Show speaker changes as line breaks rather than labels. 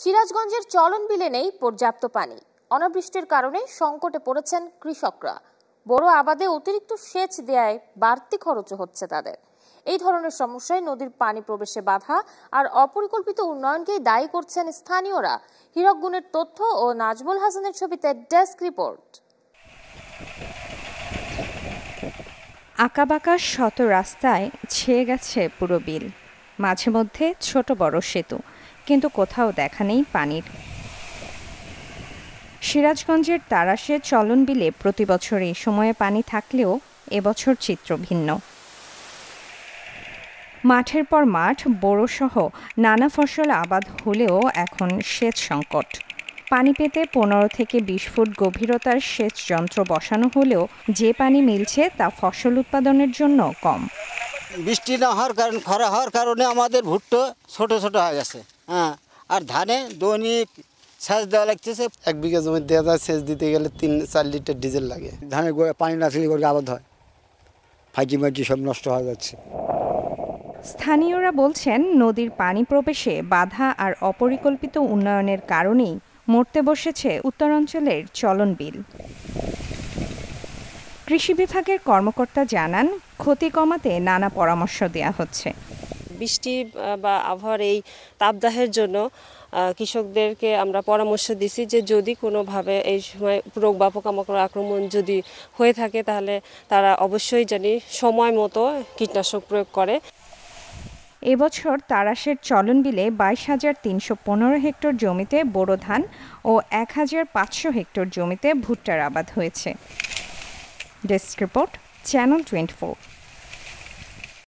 সিরাজগঞ্জের চলন বিলে নেই পর্যাপ্ত পানি। অনাবৃষ্টির কারণে সংকটে পড়েছেন কৃষকরা। বড় আবাদে অতিরিক্ত সেচ দেয়ায় বাড়তি খরচ হচ্ছে তাদের। এই ধরনের সমস্যায় নদীর পানি প্রবেশে বাধা আর অপরিকল্পিত উন্নয়নকেই দায়ী করছেন স্থানীয়রা। হীরক গুণের তথ্য ও নাজমুল হাসানের ছবিতে ডেস্ক রিপোর্ট।
আঁকাবাঁকা শত রাস্তায় ছেয়ে গেছে পুরো বিল। মাঝে মধ্যে ছোট বড় সেতু। কিন্তু কোথাও দেখা নেই পানির। সিরাজগঞ্জের তারাশে চলন বিলে প্রতি বছর এই সময়ে পানি থাকলেও এবছর চিত্র ভিন্ন। মাঠের পর মাঠ বড়সহ নানা ফসল আবাদ হলেও এখন সেচ সংকট। পানি পেতে পনেরো থেকে বিশ ফুট গভীরতার সেচ যন্ত্র বসানো হলেও যে পানি মিলছে তা ফসল উৎপাদনের জন্য কম।
বৃষ্টি না হওয়ার কারণ, খরা হওয়ার কারণে আমাদের ভুট্টো ছোট ছোট হয়ে গেছে। হ্যাঁ আর ধানে দৈনিক সেচ দেওয়া লাগতেছে।
এক বিঘা জমি দেওয়া যায় সেচ দিতে গেলে তিন চার লিটার ডিজেল লাগে।
ধানের গোড়ায় পানি না থাকলে আবাদ হয়। ফাইটি মাইটি সব নষ্ট হয়ে যাচ্ছে।
স্থানীয়রা বলছেন নদীর পানি প্রবেশে বাধা আর অপরিকল্পিত উন্নয়নের কারণেই মরতে বসেছে উত্তরাঞ্চলের চলন বিল কৃষি বিভাগের কর্মকর্তা জানান ক্ষতি কমাতে নানা পরামর্শ দেয়া হচ্ছে।
বৃষ্টি বা আবহাওয়ার এই তাপদাহের জন্য কৃষকদেরকে আমরা পরামর্শ দিছি যে যদি কোনোভাবে এই সময় রোগ বা পোকামাকড় আক্রমণ যদি হয়ে থাকে, তাহলে তারা অবশ্যই জানি সময় মতো কীটনাশক প্রয়োগ করে।
এবছর তারাশের চলন বিলে বাইশ হাজার তিনশো পনেরো হেক্টর জমিতে বোরো ধান ও এক হাজার পাঁচশো হেক্টর জমিতে ভুট্টার আবাদ হয়েছে। Desk report, channel twenty